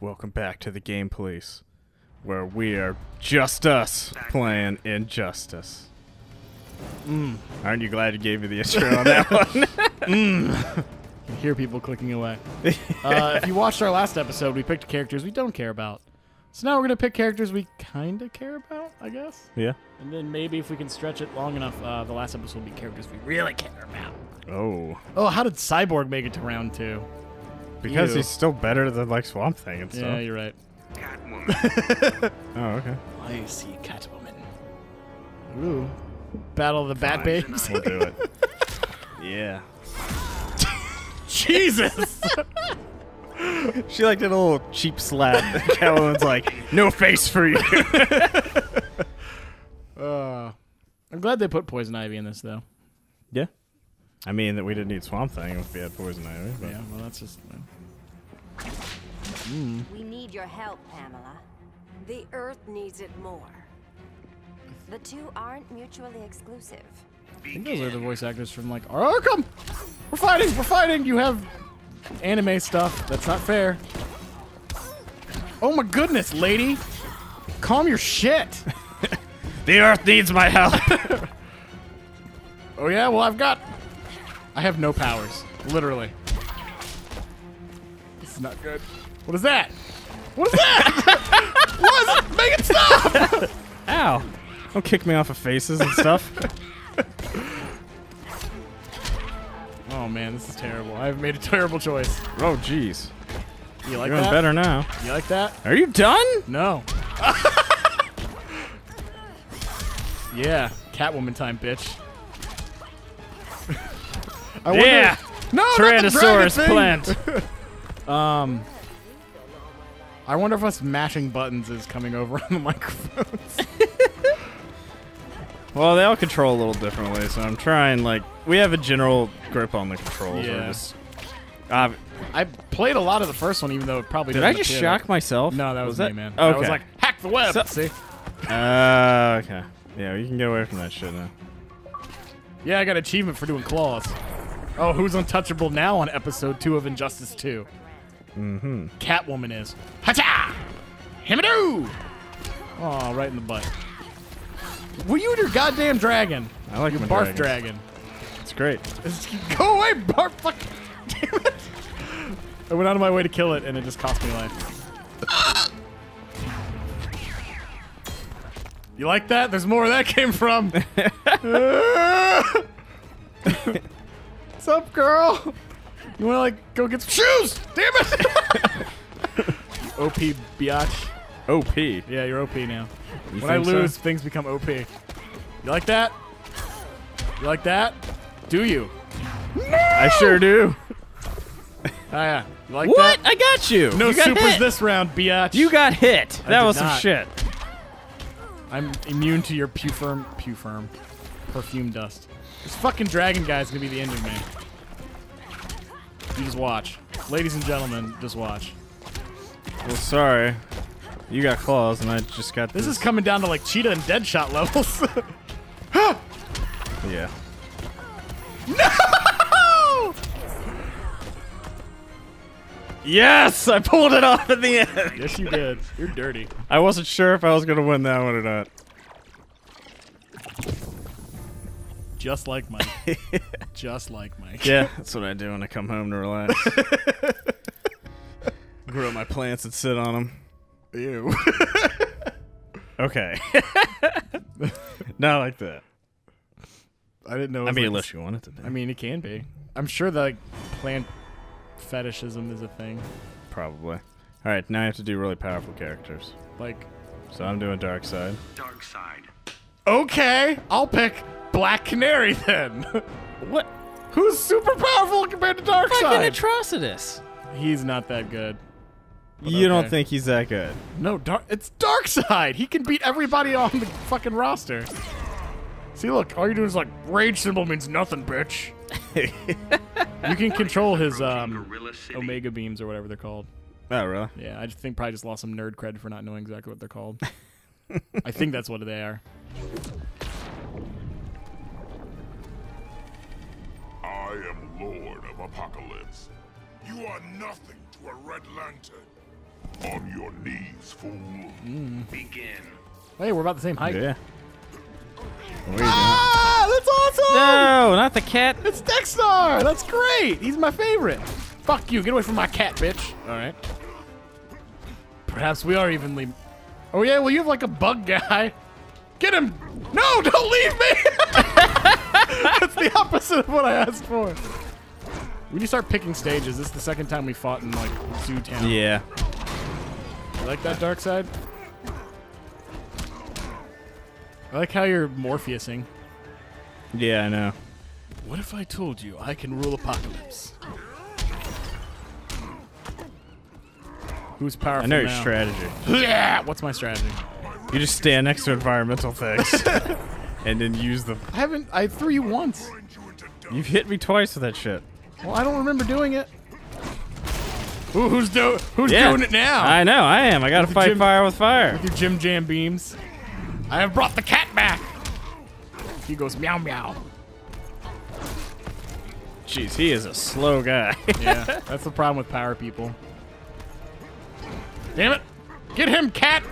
Welcome back to the Game Police, where we are just us playing Injustice. Aren't you glad you gave me the intro on that one? I hear people clicking away. uh, if you watched our last episode, we picked characters we don't care about. So now we're gonna pick characters we kind of care about, I guess. yeah. And then maybe if we can stretch it long enough, uh, the last episode will be characters we really care about. Oh, Oh, how did Cyborg make it to round two? Because Ew. he's still better than like Swamp Thing and stuff. Yeah, you're right. Catwoman. oh, okay. I see Catwoman. Ooh. Battle of the Bat Babes. We'll do it. yeah. Jesus! She like did a little cheap slap. Catwoman's like, no face for you. uh, I'm glad they put Poison Ivy in this, though. yeah. I mean that we didn't need Swamp Thing if we had Poison Ivy. But Yeah, well, that's just. well. Hmm. We need your help, Pamela. The Earth needs it more. The two aren't mutually exclusive. I think those are the voice actors from like Arkham. We're fighting. We're fighting. You have anime stuff. That's not fair. Oh my goodness, lady. Calm your shit. the Earth needs my help. Oh yeah. Well, I've got. I have no powers. Literally. This is not good. What is that? What is that? what is it? Make it stop! Ow! Don't kick me off of faces and stuff. Oh man, this is terrible. I've made a terrible choice. oh, jeez. You like You're doing that? better now. You like that? Are you done? No. yeah, Catwoman time, bitch. I wonder- Yeah! no, the dragon Tyrannosaurus plant. Um, I wonder if us mashing buttons is coming over on the microphones. Well, they all control a little differently, so I'm trying, like, we have a general grip on the controls. Yeah. just, uh, I played a lot of the first one, even though it probably did I just shock myself? No, that was, that me, man. Okay. I was like, hack the web. So- See? uh, okay. Yeah, you can get away from that shit now. Yeah, I got achievement for doing claws. Oh, who's untouchable now on episode two of Injustice 2? Mm-hmm. Catwoman is. Hacha! Himadoo! Oh, right in the butt. Will you and your goddamn dragon? I like Your barf dragon. It's great. Go away, barf! Fuck! Damn it! I went out of my way to kill it, and it just cost me life. You like that? There's more where that came from. What's up, girl? You wanna like go get some shoes? Damn it! OP biatch. OP. Yeah, you're OP now. You When I think so? lose, things become OP. You like that? You like that? Do you? No! I sure do. Ah, yeah. You like What? that? I got you. No you got supers hit. this round, biatch. You got hit. I that did was some not. shit. I'm immune to your pufirm, pufirm, perfume dust. This fucking dragon guy is gonna be the end of me. You just watch. Ladies and gentlemen, just watch. Well, sorry. You got claws, and I just got This this. is coming down to like cheetah and deadshot levels. Yeah. no! Yes, I pulled it off at the end. Yes, you did. You're dirty. I wasn't sure if I was gonna win that one or not. Just like Mike. Just like Mike. Yeah, that's what I do when I come home to relax. Grow my plants and sit on them. Ew. Okay. Not like that. I didn't know. it I mean, like unless you want it to be. I mean, it can be. I'm sure that like, plant fetishism is a thing. Probably. All right, now I have to do really powerful characters. Like, So I'm doing Darkseid. Dark side. okay, I'll pick Black Canary then. What? Who's super powerful compared to Darkseid? Fucking Atrocitus. He's not that good. You don't think he's that good? No, Dark. It's Darkseid. He can beat everybody on the fucking roster. See, look, all you're doing is like rage symbol means nothing, bitch. you can control his um, Omega beams or whatever they're called. Oh, really? Yeah, I just think probably just lost some nerd cred for not knowing exactly what they're called. I think that's what they are. Of Apokolips. You are nothing to a Red Lantern. On your knees, fool. Begin. Hey, we're about the same height. Yeah. What are you doing? Ah, that's awesome! No, not the cat. It's Dex-Starr! That's great! He's my favorite. Fuck you, get away from my cat, bitch. Alright. Perhaps we are evenly. Oh, yeah, well, you have like a bug guy. Get him! No, don't leave me! That's the opposite of what I asked for. We need to start picking stages. This is the second time we fought in, like, Zoo Town. Yeah. You like that Darkseid? I like how you're Morpheusing. Yeah, I know. What if I told you I can rule Apokolips? Who's powerful I know your now? strategy. Yeah! What's my strategy? You just stand next to environmental things and then use them. I haven't. I threw you once. You've hit me twice with that shit. Well, I don't remember doing it. Ooh, who's do Who's Yeah. doing it now? I know, I am. I gotta With fight gym- fire with fire. With your Jim Jam beams. I have brought the cat back. He goes meow meow. Jeez, he is a slow guy. Yeah, that's the problem with power people. Damn it! Get him, cat!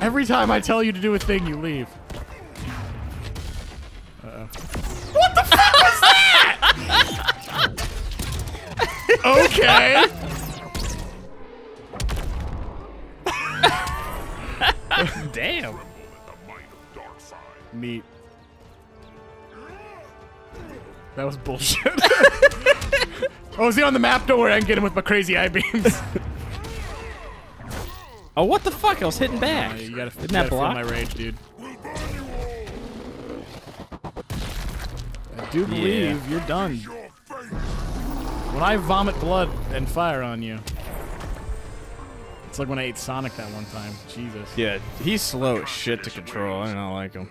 Every time I tell you to do a thing, you leave. Okay. Damn. The might of Darkseid. Neat. That was bullshit. oh, is he on the map? Don't worry, I can get him with my crazy eye beams. Oh, what the fuck? I was hitting back. Uh, you gotta, you Didn't that gotta block? my rage, dude. I do believe you're done. I vomit blood and fire on you, it's like when I ate Sonic that one time. Jesus. Yeah, he's slow as shit to control. I don't like him.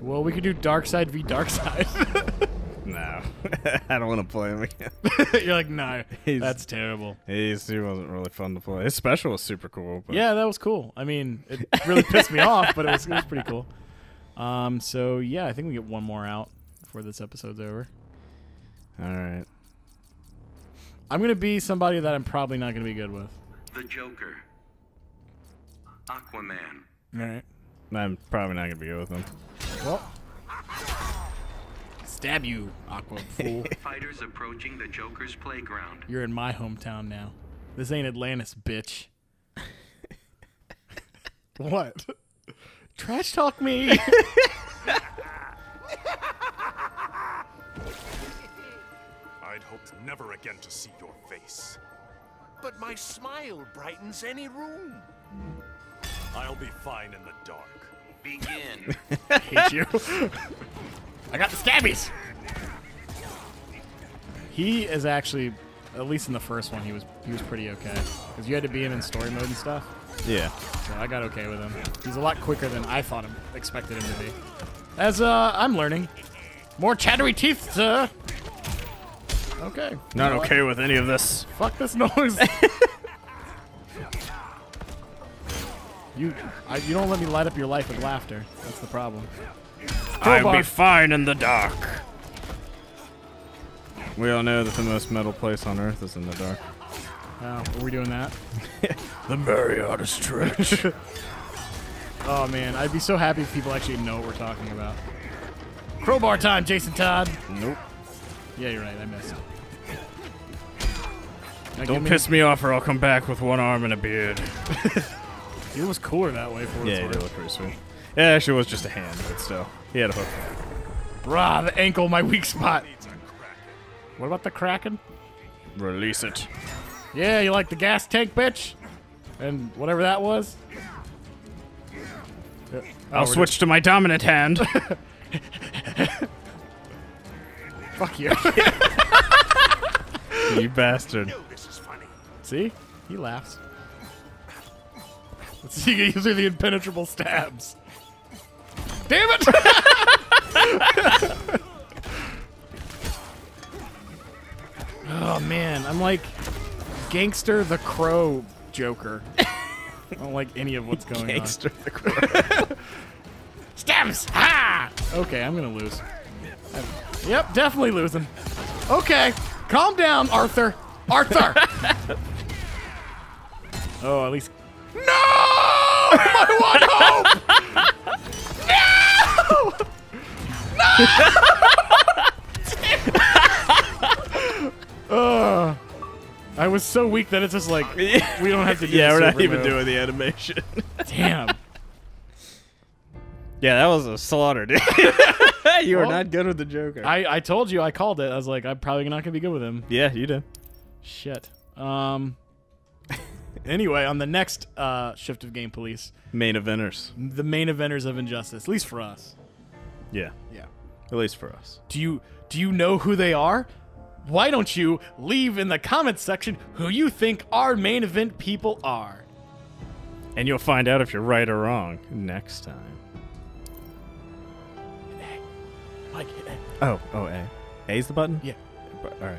Well, we could do Darkseid v Darkseid. No. I don't want to play him again. You're like, no, He's- that's terrible. He's, he wasn't really fun to play. His special was super cool. But Yeah, that was cool. I mean, it really pissed me off, but it was, it was pretty cool. Um, so yeah, I think we get one more out before this episode's over. All right. I'm gonna be somebody that I'm probably not gonna be good with. The Joker. Aquaman. All right. I'm probably not gonna be good with him. Well, stab you, Aqua fool. Fighters approaching the Joker's playground. You're in my hometown now. This ain't Atlantis, bitch. what? Trash talk me. I'd hoped never again to see your face. But my smile brightens any room. I'll be fine in the dark. Begin. hate you. I got the stabbies. He is actually, at least in the first one, he was he was pretty okay because you had to be in in story mode and stuff. Yeah. So I got okay with him. He's a lot quicker than I thought him expected him to be. As uh, I'm learning, more chattery teeth, sir. Okay. Not You know what? okay with any of this. Fuck this noise. you, I, you don't let me light up your life with laughter. That's the problem. I'll be fine in the dark. We all know that the most metal place on Earth is in the dark. Oh, are we doing that? The Mariana Stretch. Oh man, I'd be so happy if people actually know what we're talking about. Crowbar time, Jason Todd. nope. Yeah, you're right. I missed. Now Don't me- piss me off or I'll come back with one arm and a beard. It was cooler that way for what Yeah, it's it worth. did look pretty sweet. It actually was just a hand, but still. He had a hook. Rah, the ankle, my weak spot. What about the Kraken? Release it. Yeah, you like the gas tank, bitch? And whatever that was? Oh, I'll we're switch to my dominant hand. Fuck you. you bastard. This is funny. See? He laughs. Let's see, these are the impenetrable stabs. Damn it! oh man, I'm like gangster the crow Joker. I don't like any of what's going Gangster the on. Stabs! Ha! Okay, I'm gonna lose. Yep, definitely losing. Okay, calm down, Arthur. Arthur! Oh, at least. No! My one hope! no! no! I was so weak that it's just like we don't have to. Do yeah, we're not super even move. doing the animation. Damn. yeah, that was a slaughter, dude. you are not good with the Joker. I I told you I called it. I was like I'm probably not gonna be good with him. yeah, you did. Shit. Um. anyway, on the next uh, shift of game police, Main eventers. the main eventers of Injustice, at least for us. Yeah, Yeah. at least for us. Do you do you know who they are? Why don't you leave in the comments section who you think our main event people are? And you'll find out if you're right or wrong next time. Hit A. Oh, oh, A. A's the button? Yeah. All right.